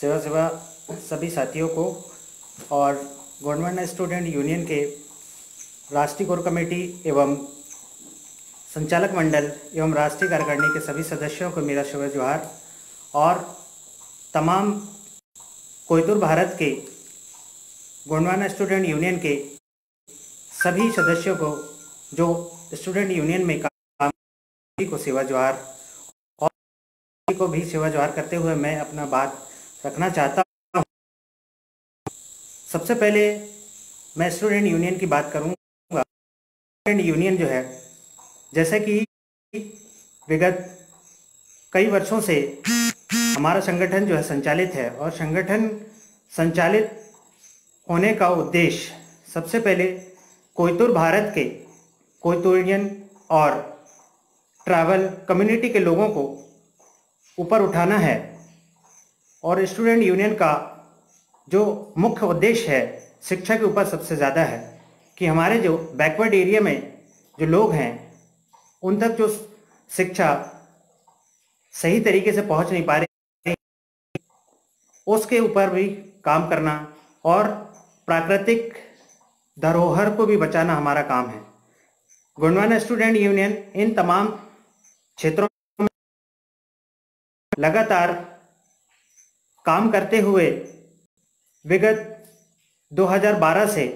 सेवा सेवा सभी साथियों को और गवर्नमेंट स्टूडेंट यूनियन के राष्ट्रीय कोर कमेटी एवं संचालक मंडल एवं राष्ट्रीय कार्यकारिणी के सभी सदस्यों को मेरा शुभ जोहार और तमाम कोयतुर भारत के गोंडवाना स्टूडेंट यूनियन के सभी सदस्यों को, जो स्टूडेंट यूनियन में काम को सेवा जोहार और को भी सेवा जोहार करते हुए मैं अपना बात रखना चाहता हूँ। सबसे पहले मैं स्टूडेंट यूनियन की बात करूँगा। स्टूडेंट यूनियन जो है, जैसे कि विगत कई वर्षों से हमारा संगठन जो है संचालित है और संगठन संचालित होने का उद्देश्य सबसे पहले कोयतुर भारत के कोयतुरियन और ट्रैवल कम्युनिटी के लोगों को ऊपर उठाना है। और स्टूडेंट यूनियन का जो मुख्य उद्देश्य है, शिक्षा के ऊपर सबसे ज़्यादा है कि हमारे जो बैकवर्ड एरिया में जो लोग हैं, उन तक जो शिक्षा सही तरीके से पहुँच नहीं पा रही, उसके ऊपर भी काम करना और प्राकृतिक धरोहर को भी बचाना हमारा काम है। गुणवाना स्टूडेंट यूनियन इन तमाम क्षेत्रों में लगातार काम करते हुए विगत 2012 से,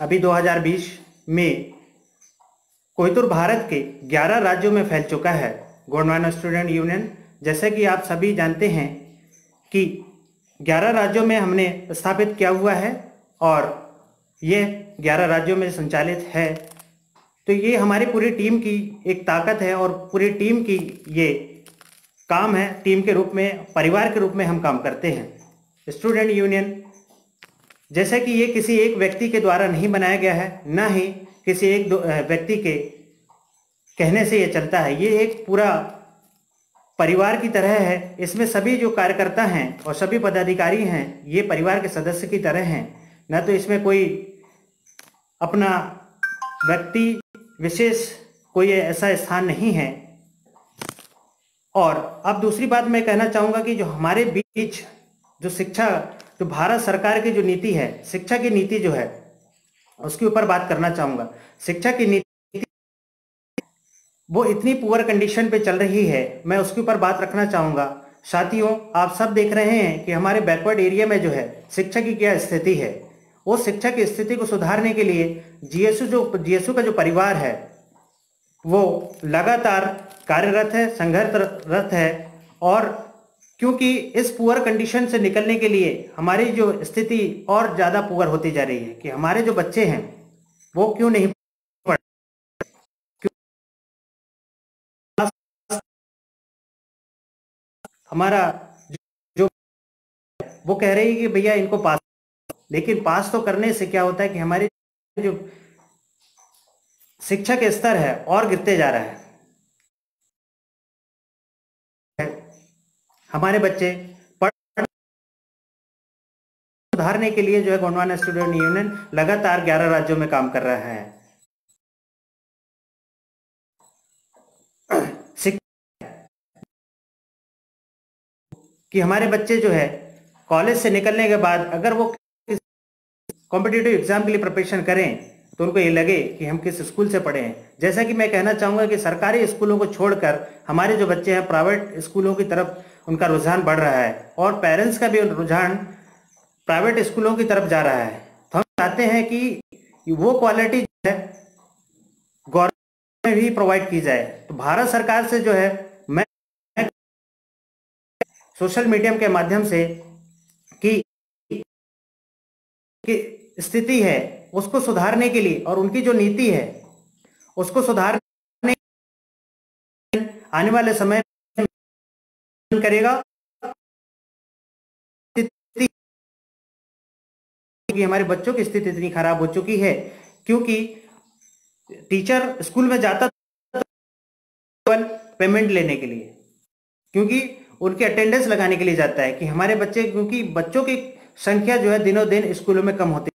अभी 2020 में कोयतुर भारत के 11 राज्यों में फैल चुका है गोंडवाना स्टूडेंट यूनियन। जैसे कि आप सभी जानते हैं कि 11 राज्यों में हमने स्थापित किया हुआ है और ये 11 राज्यों में संचालित है। तो ये हमारी पूरी टीम की एक ताकत है और पूरी टीम की ये काम है टीम के रूप में, परिवार के रूप में हम काम करते हैं। स्टूडेंट यूनियन जैसे कि ये किसी एक व्यक्ति के द्वारा नहीं बनाया गया है, न ही किसी एक व्यक्ति के कहने से ये चलता है। ये एक पूरा परिवार की तरह है। इसमें सभी जो कार्यकर्ता हैं और सभी पदाधिकारी हैं, ये परिवार के सदस्य की तरह हैं। न तो इसमें कोई अपना व्यक्ति विशेष कोई ऐसा स्थान नहीं है। और अब दूसरी बात मैं कहना चाहूँगा कि जो हमारे बीच जो शिक्षा, जो भारत सरकार की जो नीति है, शिक्षा की नीति जो है, उसके ऊपर बात करना चाहूँगा। शिक्षा की नीति वो इतनी पुअर कंडीशन पे चल रही है, मैं उसके ऊपर बात रखना चाहूँगा। साथियों, आप सब देख रहे हैं कि हमारे बैकवर्ड एरिया में जो है, शिक्षा की क्या स्थिति है? उस शिक्षा की स्थिति को सुधारने के लिए जीएसयू जो जीएसयू का जो परिवार है वो लगातार कार्यरत है, संघर्षरत है और क्योंकि इस पुअर कंडीशन से निकलने के लिए हमारी जो स्थिति और ज़्यादा पुअर होती जा रही है कि हमारे जो बच्चे हैं, वो क्यों नहीं हमारा जो वो कह रही है कि भैया इनको पास लेकिन पास तो करने से क्या होता है कि हमारे जो शिक्षा के स्तर है और गिरते जा रहा है। हमारे बच्चे सुधारने के लिए जो है गोंडवाना स्टूडेंट यूनियन लगातार 11 राज्यों में काम कर रहा है। कि हमारे बच्चे जो है कॉलेज से निकलने के बाद अगर वो कॉम्पिटेटिव एग्ज़ाम के लिए प्रिपरेशन करें तो उनको ये लगे कि हम किस स्कूल से पढ़े हैं। जैसा कि मैं कहना चाहूँगा कि सरकारी स्कूलों को छोड़कर हमारे जो बच्चे हैं प्राइवेट स्कूलों की तरफ़ उनका रुझान बढ़ रहा है और पेरेंट्स का भी रुझान प्राइवेट स्कूलों की तरफ़ जा रहा है। तो हम चाहते हैं कि वो क्वालिटी जो है गवर्नमेंट में भी प्रोवाइड की जाए। तो भारत सरकार से जो है मैं सोशल मीडिया के माध्यम से कि, कि स्थिति है उसको सुधारने के लिए और उनकी जो नीति है, उसको सुधारने आने वाले समय करेगा। कि हमारे बच्चों की स्थिति इतनी खराब हो चुकी है, क्योंकि टीचर स्कूल में जाता पेमेंट लेने के लिए, क्योंकि उनके अटेंडेंस लगाने के लिए जाता है कि हमारे बच्चे, क्योंकि बच्चों की संख्या जो है दिनों दिन स्कूलों में कम होती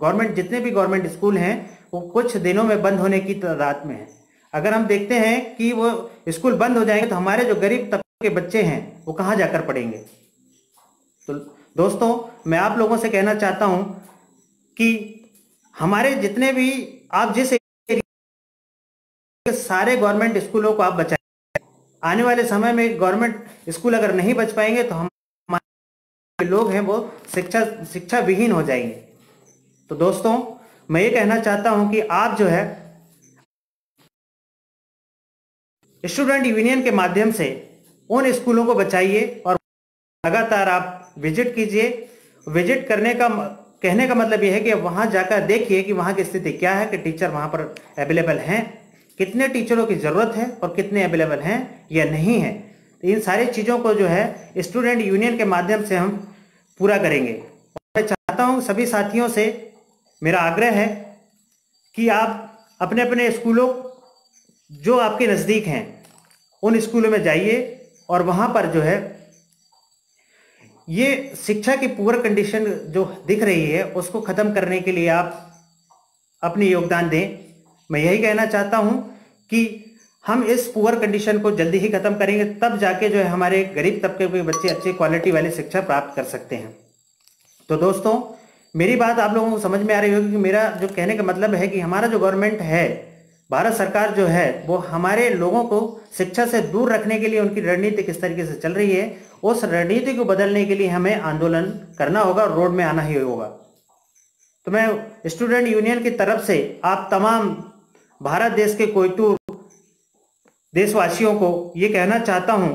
गवर्नमेंट, जितने भी गवर्नमेंट स्कूल हैं, वो कुछ दिनों में बंद होने की तादाद में है। अगर हम देखते हैं कि वो स्कूल बंद हो जाएँगे तो हमारे जो गरीब तबके के बच्चे हैं, वो कहाँ जाकर पढ़ेंगे? तो दोस्तों, मैं आप लोगों से कहना चाहता हूँ कि हमारे जितने भी, आप जिस सारे गवर्नमेंट स्कूलों को आप बचाएँ आने वाले समय में गवर्नमेंट स्कूल अगर नहीं बच पाएँगे तो हम लोग हैं वो शिक्षा शिक्षा विहीन हो जाएँगे। तो दोस्तों, मैं ये कहना चाहता हूँ कि आप जो है स्टूडेंट यूनियन के माध्यम से उन स्कूलों को बचाइए और लगातार आप विज़िट कीजिए। विज़िट करने का कहने का मतलब यह है कि वहाँ जाकर देखिए कि वहाँ की स्थिति क्या है, कि टीचर वहाँ पर अवेलेबल हैं। कितने टीचरों की ज़रूरत है और कितने अवेलेबल हैं या नहीं है। तो इन सारी चीज़ों को जो है स्टूडेंट यूनियन के माध्यम से हम पूरा करेंगे। मैं चाहता हूँ सभी साथियों से मेरा आग्रह है कि आप अपने अपने स्कूलों जो आपके नज़दीक हैं, उन स्कूलों में जाइए और वहाँ पर जो है, ये शिक्षा की पुअर कंडीशन जो दिख रही है, उसको ख़त्म करने के लिए आप अपनी योगदान दें। मैं यही कहना चाहता हूँ कि हम इस पुअर कंडीशन को जल्दी ही खत्म करेंगे, तब जाके जो है हमारे गरीब तबके के बच्चे अच्छी क्वालिटी वाली शिक्षा प्राप्त कर सकते हैं। तो दोस्तों मेरी बात आप लोगों को समझ में आ रही होगी कि मेरा जो कहने का मतलब है कि हमारा जो गवर्नमेंट है, भारत सरकार जो है, वो हमारे लोगों को शिक्षा से दूर रखने के लिए उनकी रणनीति किस तरीके से चल रही है, उस रणनीति को बदलने के लिए हमें आंदोलन करना होगा रोड में आना ही होगा। तो मैं स्टूडेंट यूनियन की तरफ़ से आप तमाम भारत देश के कोयतूर देशवासियों को ये कहना चाहता हूँ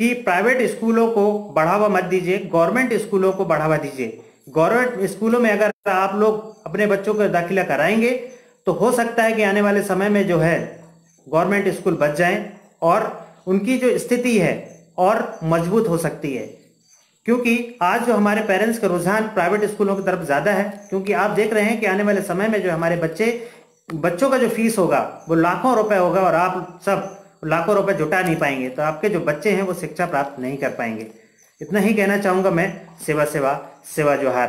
कि प्राइवेट स्कूलों को बढ़ावा मत दीजिए गवर्नमेंट स्कूलों को बढ़ावा दीजिए। गवर्नमेंट स्कूलों में अगर आप लोग अपने बच्चों को दाखिला कराएँगे तो हो सकता है कि आने वाले समय में जो है, गवर्नमेंट स्कूल बच जाएँ और उनकी जो स्थिति है और मज़बूत हो सकती है। क्योंकि आज जो हमारे पेरेंट्स का रुझान प्राइवेट स्कूलों की तरफ़ ज़्यादा है, क्योंकि आप देख रहे हैं कि आने वाले समय में जो हमारे बच्चे, बच्चों का जो फ़ीस होगा, वो लाखों रुपए होगा और आप सब लाखों रुपए जुटा नहीं पाएँगे तो आपके जो बच्चे हैं वो शिक्षा प्राप्त नहीं कर पाएँगे। इतना ही कहना चाहूँगा मैं सेवा सेवा सेवा जोहार।